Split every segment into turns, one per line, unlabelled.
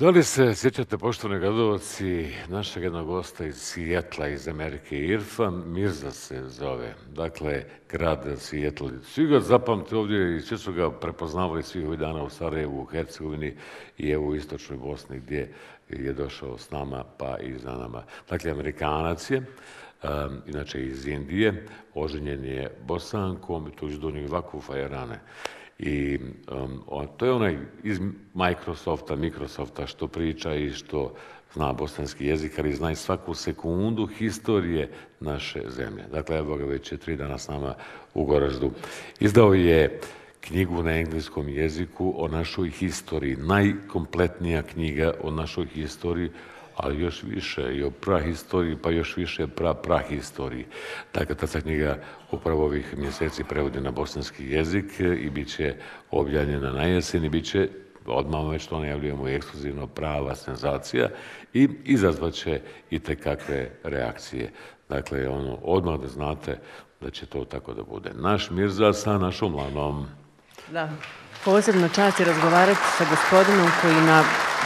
Da li se sjećate, poštovani gledalci, našeg jednog gosta iz Sijetla, iz Amerike, Irfan Mirza se zove, dakle, grad Sijetl. Svi ga zapamte ovdje i svi su ga prepoznavali svih ovih dana u Sarajevu, u Hercegovini i evo u Istočnoj Bosni gdje je došao s nama pa i za nama. Dakle, Amerikanac je, inače iz Indije, oženjen je Bosankom i tu iz Donjeg Vaku Fajerane. I um, to je onaj iz Microsofta, Microsofta što priča i što zna bosanski jezik, ali zna i svaku sekundu historije naše zemlje. Dakle, evo ga već je tri dana s nama u Goraždu. Izdao je knjigu na engleskom jeziku o našoj historiji, najkompletnija knjiga o našoj historiji, ali još više i o prahistoriji, pa još više pra prahistoriji. Dakle, ta knjiga upravo ovih mjeseci prevodi na bosanski jezik i bit će objavljena na jesen i bit će odmah već to najavljujemo ekskluzivno prava senzacija i izazvat će i kakve reakcije. Dakle, ono, odmah da znate da će to tako da bude. Naš Mirza sa našom lanom.
Da, posebno čast je razgovarati sa gospodinom koji na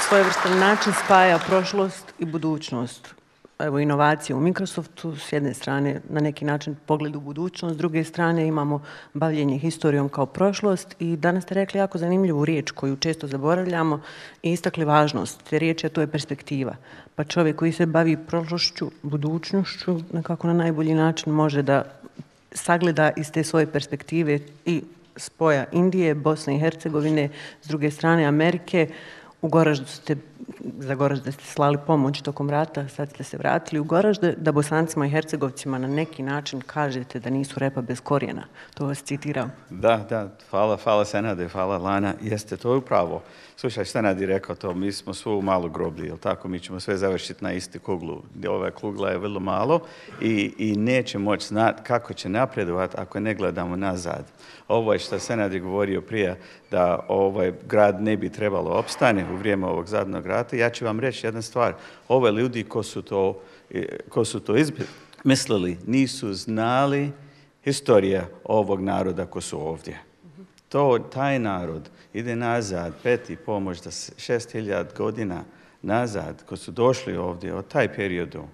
svojevrstan način spaja prošlost i budućnost. Evo, inovacije u Microsoftu, s jedne strane na neki način pogled u budućnost, s druge strane imamo bavljenje historijom kao prošlost i danas ste rekli jako zanimljivu riječ koju često zaboravljamo i istakli važnost te riječi, a to je perspektiva. Pa čovjek koji se bavi prošlošću, budućnošću, nekako na najbolji način može da sagleda iz te svoje perspektive i spoja Indije, Bosne i Hercegovine, s druge strane Amerike, u Goraždu ste, za Goražde ste slali pomoć tokom rata, sad ste se vratili u Goražde, da Bosancima i Hercegovcima na neki način kažete da nisu repa bez korijena. To vas citiram.
Da, da, hvala, hvala Senade, hvala Lana. Jeste, to je upravo. Slušaj, je rekao to, mi smo svu malo groblji, jel tako? Mi ćemo sve završiti na isti kuglu. Ova kugla je vrlo malo i, i neće moći znati kako će napredovati ako ne gledamo nazad. Ovo je što Senad je govorio prije, da ovaj grad ne bi trebalo opstane u vrijeme ovog zadnog rata. Ja ću vam reći jedna stvar. Ove ljudi ko su to, ko su to izmislili nisu znali historija ovog naroda ko su ovdje. Taj narod ide nazad, peti pomoć da šest hiljad godina nazad, ko su došli ovdje od taj periodu,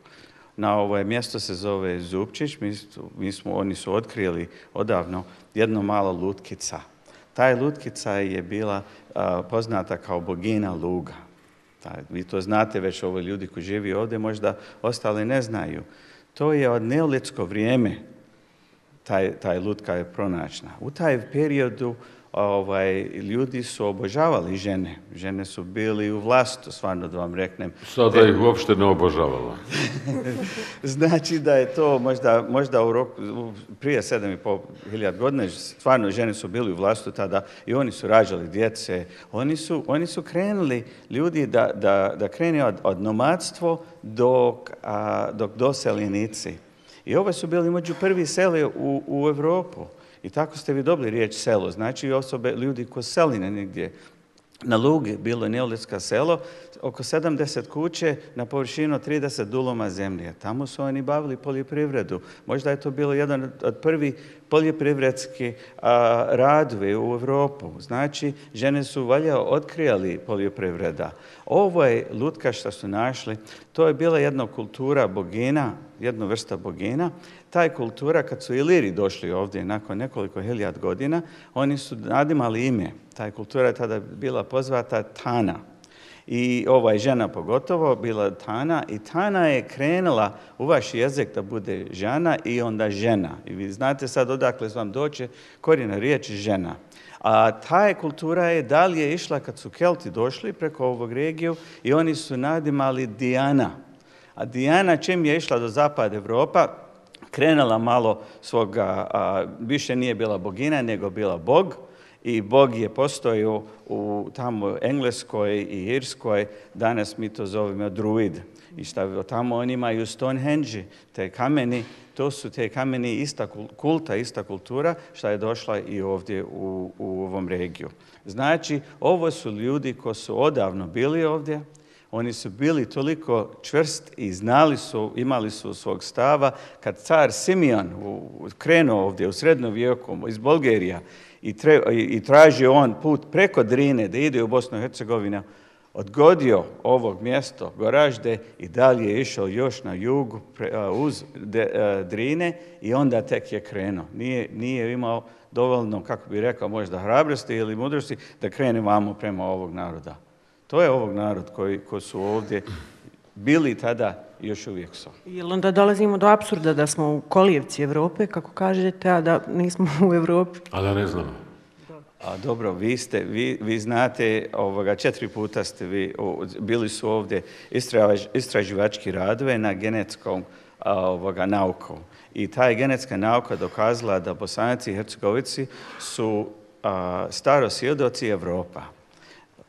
na ovo mjesto se zove Zupčić, smo, oni su otkrili odavno jedno malo lutkica. Taj lutkica je bila poznata kao bogina luga. vi to znate već, ovo ljudi koji živi ovdje, možda ostali ne znaju. To je od neolitsko vrijeme taj, taj lutka je pronačna. U taj periodu ovaj, ljudi su obožavali žene. Žene su bili u vlastu, stvarno da vam reknem.
Sada ih uopšte ne obožavalo.
znači da je to možda, možda u roku, prije sedam i pol hiljad godina, stvarno žene su bili u vlastu tada i oni su rađali djece. Oni su, oni su krenuli, ljudi, da, da, da krene od, od nomadstvo dok, a, dok doseljenici. I ove su bili među prvi sele u, u Europu. I tako ste vi dobili riječ selo. Znači osobe, ljudi ko seline negdje na Lugi, bilo je neolitska selo, oko 70 kuće na površinu 30 duloma zemlje. Tamo su oni bavili poljoprivredu. Možda je to bilo jedan od prvi poljoprivredski radovi u Europu. Znači, žene su valja otkrijali poljoprivreda. Ovo je lutka što su našli, to je bila jedna kultura bogina, jedna vrsta bogina. Taj kultura, kad su Iliri došli ovdje nakon nekoliko hiljad godina, oni su nadimali ime. Taj kultura je tada bila pozvata Tana. I ovaj žena pogotovo bila Tana i Tana je krenula u vaš jezik da bude žena i onda žena. I vi znate sad odakle vam doće korijena riječ žena. A ta kultura je dalje išla kad su Kelti došli preko ovog regiju i oni su nadimali Dijana. A Dijana čim je išla do zapada Evropa, krenula malo svoga, više nije bila bogina nego bila bog i Bog je postojao u tamo Engleskoj i Irskoj, danas mi to zovemo druid. I šta tamo oni imaju Stonehenge, te kameni, to su te kameni ista kulta, ista kultura, šta je došla i ovdje u, u ovom regiju. Znači, ovo su ljudi koji su odavno bili ovdje, oni su bili toliko čvrst i znali su, imali su svog stava. Kad car Simeon krenuo ovdje u srednjem vijeku iz Bulgarija i, tre, i tražio on put preko Drine da ide u Bosnu i Hercegovinu, odgodio ovog mjesto Goražde i dalje je išao još na jug uz Drine i onda tek je krenuo. Nije, imao dovoljno, kako bi rekao, možda hrabrosti ili mudrosti da krene vamo prema ovog naroda. To je ovog narod koji, su ovdje bili tada još uvijek su.
Jel onda dolazimo do apsurda da smo u kolijevci Europe, kako kažete, a da nismo u Europi?
A da ne znamo.
A dobro, vi, ste, vi, vi znate, ovoga, četiri puta ste vi, bili su ovdje istraživački radove na genetskom ovoga, naukom. I ta je genetska nauka dokazala da Bosanci i Hercegovici su a, staro svjedoci Evropa.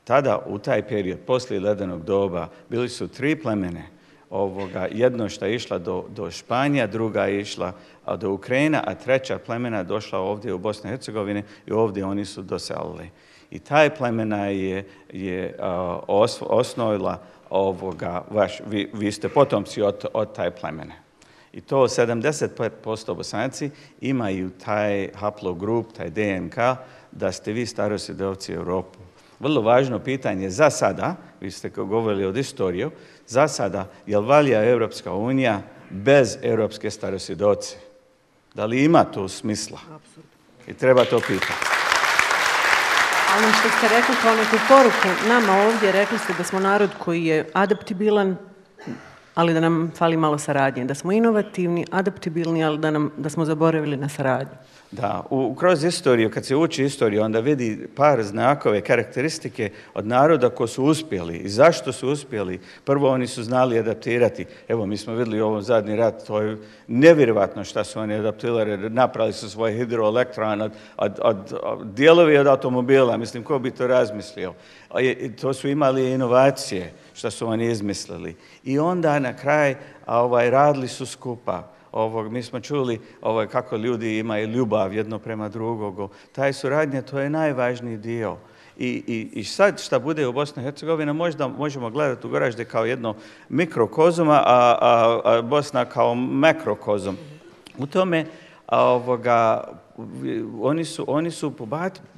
Tada, u taj period, poslije ledenog doba, bili su tri plemene. Ovoga, jedno što je išla do, do Španija, druga je išla do Ukrajina, a treća plemena došla ovdje u Bosnu i Hercegovini i ovdje oni su doselili. I taj plemena je, je os, osnovila ovoga, vaš, vi, vi ste potomci od, od taj plemene. I to 70% bosanci imaju taj haplogrup, taj DNK, da ste vi starosjedovci Europu. Vrlo važno pitanje za sada, vi ste govorili od istoriju, za sada, je li valja Europska unija bez europske starosjedoci? Da li ima to smisla? I treba to pitati.
Ono što ste rekli kao neku poruku nama ovdje, rekli ste da smo narod koji je adaptibilan, ali da nam fali malo saradnje. Da smo inovativni, adaptibilni, ali da, nam, da smo zaboravili na saradnju.
Da, u, kroz istoriju, kad se uči istoriju, onda vidi par znakove, karakteristike od naroda ko su uspjeli i zašto su uspjeli. Prvo, oni su znali adaptirati. Evo, mi smo vidjeli u ovom zadnji rat, to je nevjerovatno što su oni adaptirali. Napravili su svoje hidroelektran od, od, od, od dijelovi od automobila. Mislim, ko bi to razmislio? To su imali inovacije što su oni izmislili. I onda na kraj ovaj, radili su skupa ovog, mi smo čuli ovaj, kako ljudi imaju ljubav jedno prema drugog. Taj suradnja, to je najvažniji dio. I, i, i sad šta bude u Bosni i Hercegovini, možda možemo gledati u Goražde kao jedno mikrokozuma, a, a, a Bosna kao makrokozum. U tome ovoga, oni su, oni su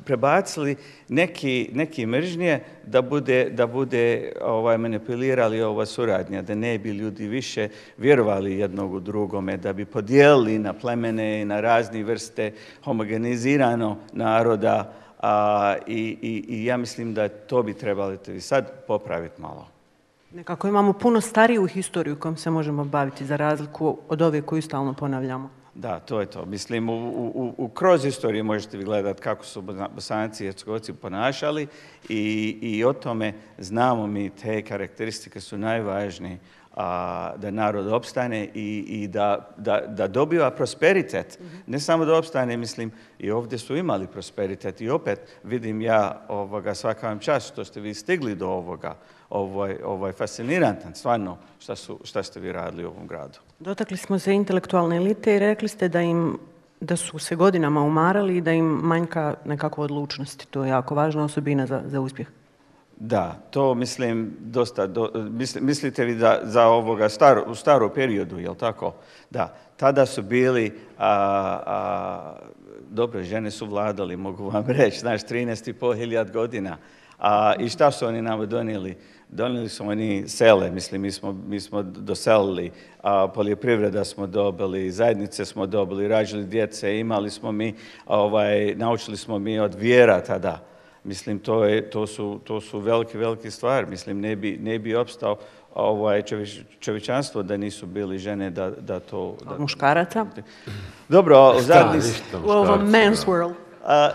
prebacili neki, neki mržnje da bude, da bude ovaj, manipulirali ova suradnja, da ne bi ljudi više vjerovali jednog u drugome, da bi podijelili na plemene i na razne vrste homogenizirano naroda a, i, i, i ja mislim da to bi trebali sad popraviti malo.
Nekako imamo puno stariju historiju kojom se možemo baviti za razliku od ove koju stalno ponavljamo.
Da, to je to. Mislim, u, u, u kroz istoriju možete vi gledati kako su bosanci i hercegovci ponašali i, i o tome znamo mi te karakteristike su najvažnije a, da narod opstane i, i da, da, da dobiva prosperitet. Ne samo da opstane, mislim, i ovdje su imali prosperitet i opet vidim ja ovoga, svaka vam čast što ste vi stigli do ovoga. Ovo je, ovo je fascinirantan, stvarno, šta, su, šta ste vi radili u ovom gradu.
Dotakli smo se intelektualne elite i rekli ste da im da su se godinama umarali i da im manjka nekakva odlučnosti. To je jako važna osobina za, za uspjeh.
Da, to mislim dosta, do, mislite li da za ovoga staro, u starom periodu, jel tako? Da, tada su bili, a, a, dobro, žene su vladali, mogu vam reći, znaš, 13,5 hiljad godina. A, I šta su oni nam donijeli? Donijeli su oni sele, mislim, mi smo, mi smo doselili, a, poljoprivreda smo dobili, zajednice smo dobili, rađili djece, imali smo mi, ovaj, naučili smo mi od vjera tada. Mislim, to, je, to, su, to su velike, velike stvari. Mislim, ne bi, ne bi opstao ovaj, čovječ, čovječanstvo da nisu bili žene da, da to... Da...
Muškaraca?
Dobro, u zadnji...
U ovom men's world.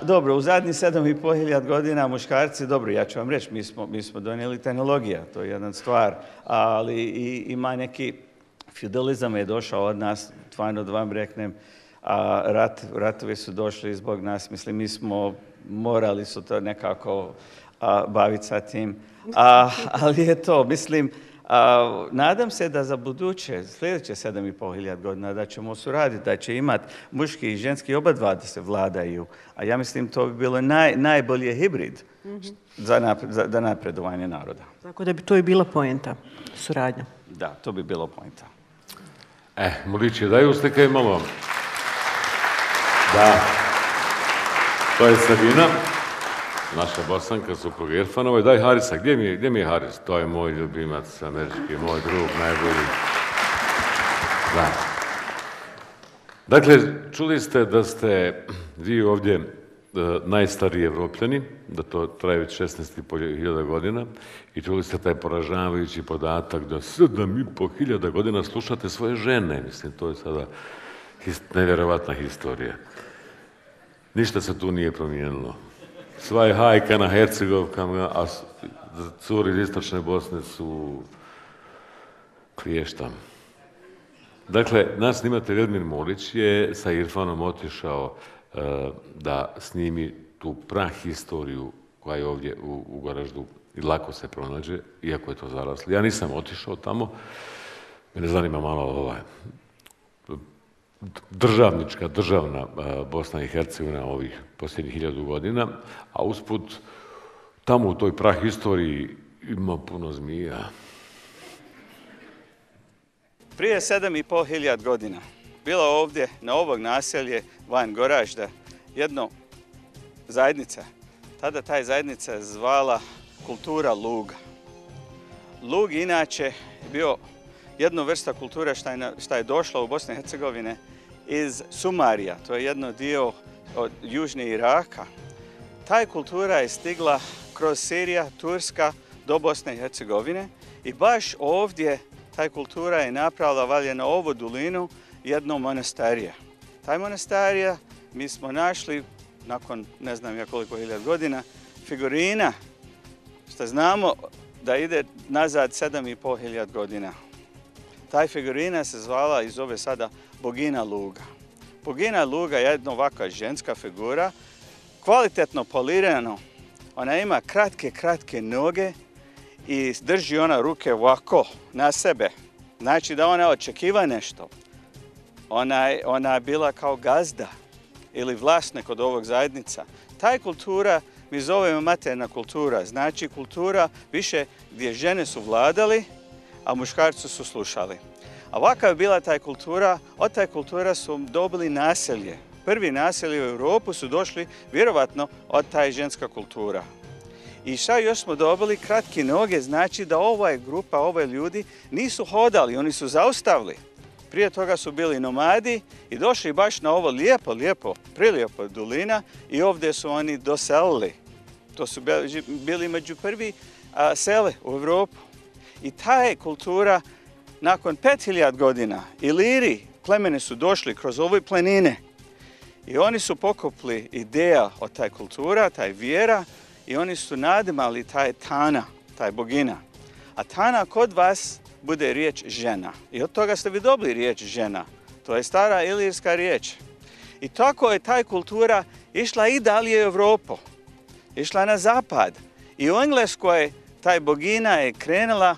Dobro, u zadnjih sedam i pol hiljad godina muškarci, dobro, ja ću vam reći, mi smo, mi smo donijeli tehnologija, to je jedna stvar, ali i, ima neki feudalizam je došao od nas, stvarno da vam reknem, a rat, ratovi su došli zbog nas, mislim, mi smo morali su to nekako baviti sa tim. A, ali je to, mislim, a, nadam se da za buduće, sljedeće sedam i pol hiljad godina, da ćemo suraditi, da će imati muški i ženski oba dva da se vladaju. A ja mislim to bi bilo naj, najbolje hibrid mm -hmm. za, napred, za, za napredovanje naroda.
Tako da bi to i bila poenta, suradnja.
Da, to bi bilo poenta.
E, Molići, daj uslikaj malo. Da. To je Sabina. Naša bosanka, supruga Irfanova. Daj Harisa, gdje mi, je, gdje mi Haris? To je moj ljubimac, američki, moj drug, najbolji. Da. Dakle, čuli ste da ste vi ovdje e, najstariji evropljani, da to traje već 16.500 godina i čuli ste taj poražavajući podatak da 7.500 godina slušate svoje žene. Mislim, to je sada his, nevjerovatna historija. Ništa se tu nije promijenilo. Sva je hajka na Hercegovkama, a curi iz istočne Bosne su kliještam. Dakle, naš snimatelj Edmin Molić je sa Irfanom otišao uh, da snimi tu prahistoriju koja je ovdje u, u Goraždu i lako se pronađe, iako je to zaraslo. Ja nisam otišao tamo, mene zanima malo ovaj, državnička, državna Bosna i Hercegovina ovih posljednjih hiljadu godina, a usput tamo u toj prahistoriji ima puno zmija.
Prije sedam i pol hiljad godina bila ovdje na ovog naselje van Goražda jedno zajednica. Tada taj zajednica zvala kultura Luga. Lug inače je bio jednu vrsta kulture šta je, došla u Bosne i Hercegovine iz Sumarija. To je jedno dio od južne Iraka. Taj kultura je stigla kroz Sirija, Turska do Bosne i Hercegovine i baš ovdje taj kultura je napravila valje na ovu dolinu jedno monastarije. Taj monastarija mi smo našli nakon ne znam ja koliko hiljad godina figurina što znamo da ide nazad 7,5 hiljad godina. Taj figurina se zvala i zove sada Bogina Luga. Bogina Luga je jedna ovakva ženska figura, kvalitetno polirano. Ona ima kratke, kratke noge i drži ona ruke ovako na sebe. Znači da ona očekiva nešto. Ona je, bila kao gazda ili vlasnik od ovog zajednica. Taj kultura mi zovemo materna kultura, znači kultura više gdje žene su vladali, a muškarci su slušali. A je bila taj kultura, od taj kultura su dobili naselje. Prvi naselje u Europu su došli vjerovatno od taj ženska kultura. I šta još smo dobili? Kratke noge, znači da ova grupa, ove ljudi nisu hodali, oni su zaustavili. Prije toga su bili nomadi i došli baš na ovo lijepo, lijepo, prilijepo dolina i ovdje su oni doselili. To su bili među prvi sele u Evropu. I ta je kultura nakon 5000 godina Iliri, plemene su došli kroz ove plenine i oni su pokupli ideja od taj kultura, taj vjera i oni su nadimali taj Tana, taj bogina. A Tana kod vas bude riječ žena. I od toga ste vi dobili riječ žena. To je stara ilirska riječ. I tako je taj kultura išla i dalje u Evropu. Išla na zapad. I u Engleskoj taj bogina je krenula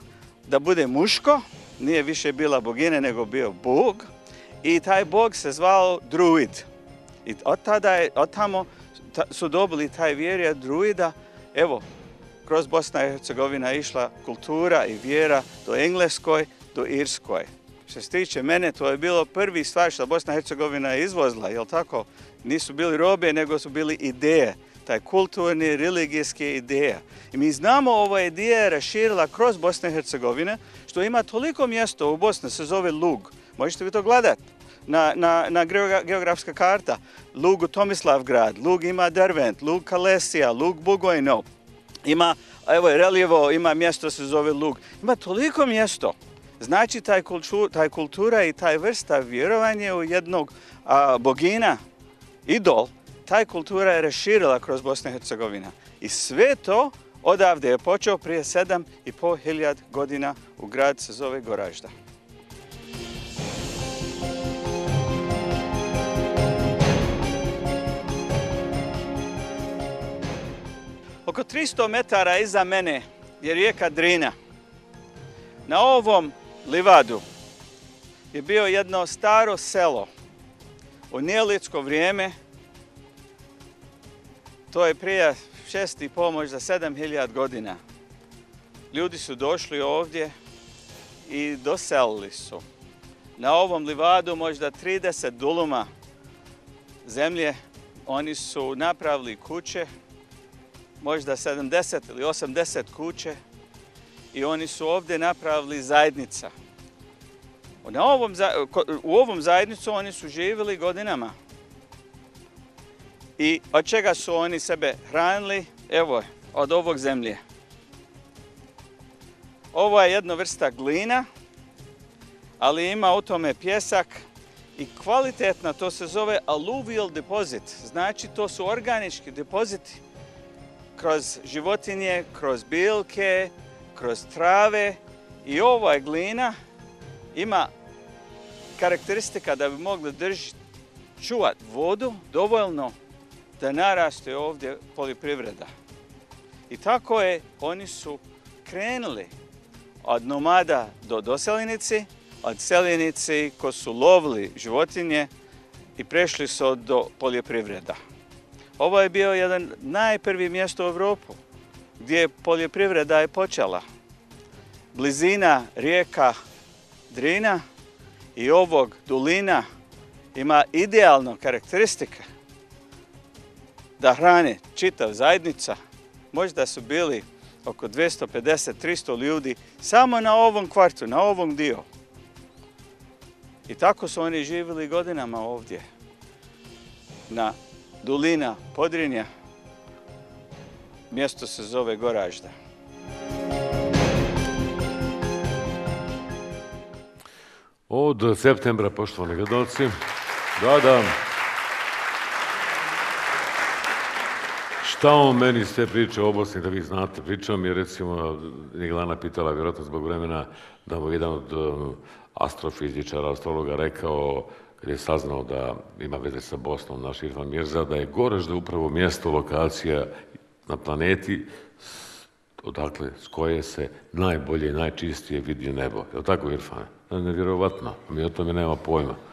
da bude muško, nije više bila bogina nego bio bog i taj bog se zvao druid. I od tada je, od tamo su dobili taj vjerja druida, evo, kroz Bosna i Hercegovina išla kultura i vjera do Engleskoj, do Irskoj. Što se tiče mene, to je bilo prvi stvar što Bosna i Hercegovina izvozila, jel tako? Nisu bili robe, nego su bili ideje taj kulturni, religijske ideje. I mi znamo ova ideja je raširila kroz Bosne i Hercegovine, što ima toliko mjesta u Bosni, se zove Lug. Možete vi to gledati na, na, na geografska karta. Lug u Tomislavgrad, Lug ima Dervent, Lug Kalesija, Lug Bugojno. Ima, evo je Reljevo, ima mjesto se zove Lug. Ima toliko mjesto. Znači taj, taj kultura i taj vrsta vjerovanje u jednog bogina, idol, taj kultura je raširila kroz Bosnu i Hercegovina. I sve to odavde je počeo prije sedam i pol hiljad godina u grad se zove Goražda. Oko 300 metara iza mene je rijeka Drina. Na ovom livadu je bio jedno staro selo u nijelitsko vrijeme To je prije šest i pomoć za sedam hiljad godina. Ljudi su došli ovdje i doselili su. Na ovom livadu možda 30 duluma zemlje oni su napravili kuće možda 70 ili 80 kuće i oni su ovdje napravili zajednica. U ovom zajednicu oni su živjeli godinama. I od čega su oni sebe hranili? Evo, od ovog zemlje. Ovo je jedna vrsta glina, ali ima u tome pjesak i kvalitetna, to se zove alluvial deposit. Znači, to su organički depoziti kroz životinje, kroz bilke, kroz trave i ova glina ima karakteristika da bi mogli držati, čuvati vodu dovoljno da naraste ovdje poljoprivreda. I tako je, oni su krenuli od nomada do doseljenici, od seljenici ko su lovili životinje i prešli su do poljoprivreda. Ovo je bio jedan najprvi mjesto u Europu gdje poljoprivreda je počela. Blizina rijeka Drina i ovog dolina ima idealno karakteristika da hrane čitav zajednica. Možda su bili oko 250-300 ljudi samo na ovom kvartu, na ovom dio. I tako su oni živjeli godinama ovdje. Na dolina Podrinja. Mjesto se zove Goražda.
Od septembra, poštovani gledalci, da, da, šta on meni sve priča o Bosni, da vi znate, pričao mi je recimo, Niglana pitala vjerojatno zbog vremena, da mu jedan od um, astrofizičara, astrologa rekao, kad je saznao da ima veze sa Bosnom, naš Irfan Mirza, da je Goražda upravo mjesto, lokacija na planeti odakle, s koje se najbolje i najčistije vidi nebo. Je li tako, Irfane? Nevjerovatno. Mi o tome nema pojma.